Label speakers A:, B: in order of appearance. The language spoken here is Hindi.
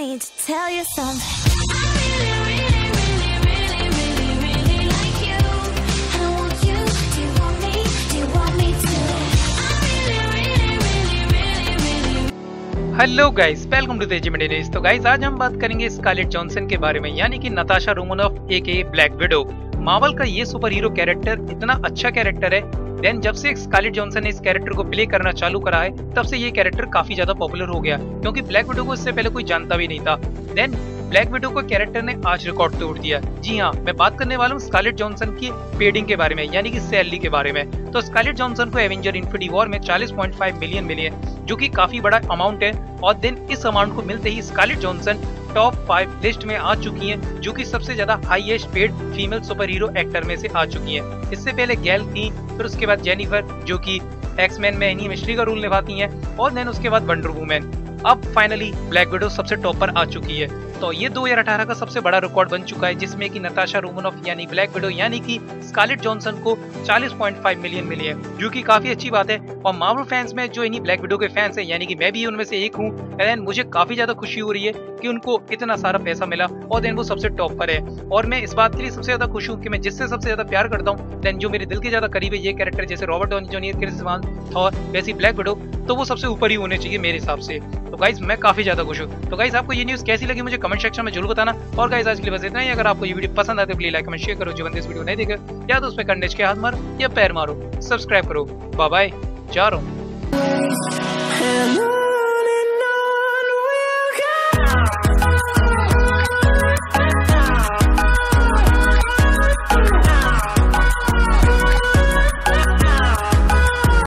A: need to tell you something.
B: Hello guys welcome to Dinesh तो गाइस आज हम बात करेंगे स्कारलेट जॉनसन के बारे में, यानी कि नताशा रोमन ऑफ़ ए के ब्लैक विडो मावल का ये सुपर हीरो कैरेक्टर इतना अच्छा कैरेक्टर है देन जब से स्कारलेट जॉनसन ने इस कैरेक्टर को प्ले करना चालू करा है, तब से ये कैरेक्टर काफ़ी ज़्यादा पॉपुलर हो गया क्योंकि ब्लैक विडो को इससे पहले कोई जानता भी नहीं था। देन ब्लैक विडो को कैरेक्टर ने आज रिकॉर्ड तोड़ दिया जी हाँ मैं बात करने वाला हूँ स्कारलेट जॉनसन की पेडिंग के बारे में, यानी कि सैलरी के बारे में। तो स्कारलेट जॉनसन को एवेंजर इन्फिटी वॉर में 40.5 मिलियन मिले जो कि काफ़ी बड़ा अमाउंट है, और देन इस अमाउंट को मिलते ही Scarlett Johansson top five list में आ चुकी हैं, जो कि सबसे ज़्यादा highest paid female superhero actor में से आ चुकी हैं। इससे पहले गैल थी फिर उसके बाद जेनिफर जो कि एक्समैन में एनी मिश्री का रोल निभाती हैं, और देन उसके बाद वंडर वुमेन अब फाइनली ब्लैक विडो सबसे टॉप पर आ चुकी है। तो ये 2018 का सबसे बड़ा रिकॉर्ड बन चुका है, जिसमें कि नताशा रोमनोफ यानी ब्लैक विडो यानी कि स्कारलेट जॉनसन को 40.5 मिलियन मिली है, जो कि काफ़ी अच्छी बात है। और मार्वल फैंस में जो इन्हीं ब्लैक विडो के फैंस हैं, यानी कि मैं भी उनमें से एक हूँ मुझे काफ़ी ज़्यादा खुशी हो रही है कि उनको इतना सारा पैसा मिला और देन वो सबसे टॉप पर है। और मैं इस बात के लिए सबसे ज़्यादा खुश हूँ कि मैं जिससे सबसे ज़्यादा प्यार करता हूँ, देन जो मेरे दिल के ज़्यादा करीब है, ये कैरेक्टर जैसे रॉबर्ट डॉनी जूनियर क्रिस और वैसी ब्लैक विडो तो वो सबसे ऊपर ही होने चाहिए मेरे हिसाब से। तो गाइज़ मैं काफ़ी ज़्यादा खुश हूँ। तो गाइज़ आपको ये न्यूज़ कैसी लगी मुझे कमेंट सेक्शन में ज़रूर बताना। और गाइज़ आज के लिए बस इतना ही। अगर आपको ये वीडियो पसंद आते प्लीज़ लाइक कमेंट शेयर करो। जो बंदे इस वीडियो नहीं देखे, या तो उस पर कंडेज के हाथ मारो या पैर मारो। सब्सक्राइब करो। बाय जा रहा हूँ.